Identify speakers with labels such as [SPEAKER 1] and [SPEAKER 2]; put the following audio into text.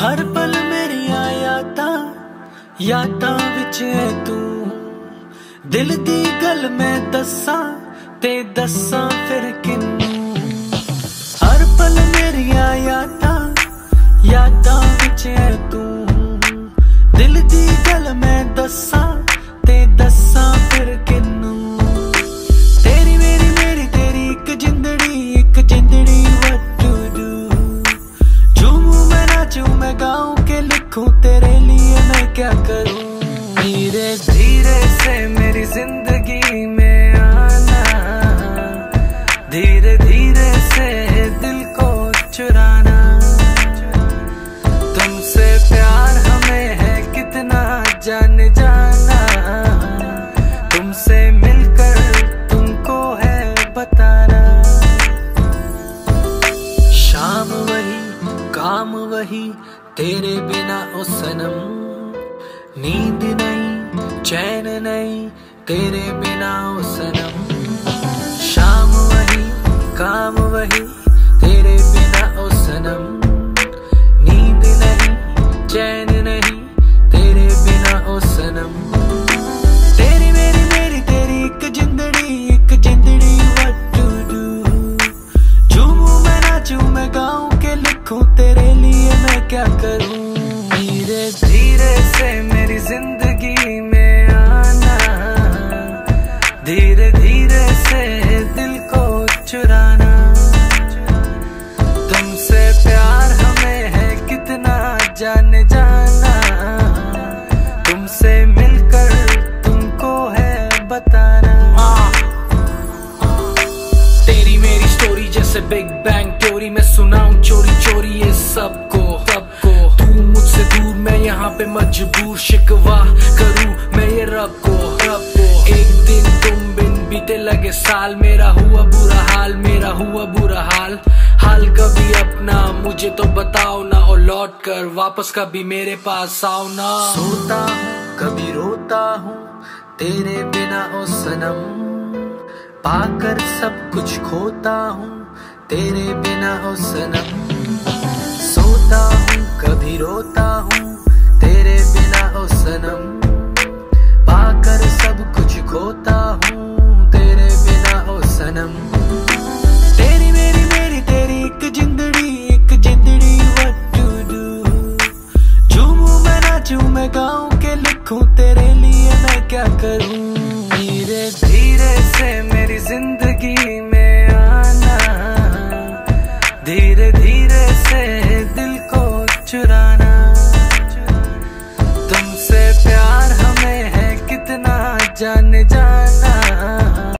[SPEAKER 1] ਹਰ ਪਲ ਮੇਰੀਆਂ ਯਾਦਾਂ ਯਾਦਾਂ ਵਿੱਚ ਤੂੰ। ਦਿਲ ਦੀ ਗੱਲ ਮੈਂ ਦੱਸਾਂ ਤੇ ਦੱਸਾਂ ਫਿਰ ਕਿੰਨੂੰ। ਹਰ ਪਲ ਮੇਰੀਆਂ ਯਾਦਾਂ क्या करूँ? धीरे धीरे से मेरी ज़िंदगी में आना। धीरे धीरे से दिल को चुराना। तुमसे प्यार हमें है कितना जान जाना। तुमसे मिलकर तुमको है बताना। शाम वही, काम वही, तेरे बिना ओ सनम। नींद नहीं, चैन नहीं, तेरे बिना सनम शाम वही, काम वही, तेरे बिना ओ सनम नींद नहीं, चैन नहीं, तेरे बिना ओ सनम तेरी मेरी मेरी, तेरी एक जिंदड़ी एक जिंदड़ी, what to do? झूमू मैं नाचू मैं, गाऊं के लिखूं, तेरे लिए मैं क्या करूँ? धीरे धीरे से ज़िंदगी में आना, धीरे धीरे से दिल को चुराना। तुमसे प्यार हमें है कितना जान जाना। तुमसे मिलकर तुमको है बताना। तेरी मेरी स्टोरी जैसे बिग बैंग थ्योरी में सुनाऊं चोरी चोरी ये सबको यहाँ पे मजबूर शिकवा करूँ मैं ये रब को रब को। एक दिन तुम बिन बीते लगे साल, मेरा हुआ बुरा हाल, मेरा हुआ बुरा हाल। हाल कभी अपना, मुझे तो बताओ ना, और लौट कर वापस कभी मेरे पास आओ ना। सोता कभी रोता हूँ, तेरे बिना ओ सनम। पाकर सब कुछ खोता हूँ, तेरे बिना ओ सनम। सोता हूँ, कभी रोता हूँ सनम पाकर सब कुछ खोता हूँ तेरे बिना ओ सनम। तेरी मेरी मेरी तेरी एक जिंदड़ी एक जिंदड़ी to do झूमू मैं, नाचू मैं, गाऊं के लिखूं, तेरे लिए मैं क्या करूँ? धीरे धीरे से जान जान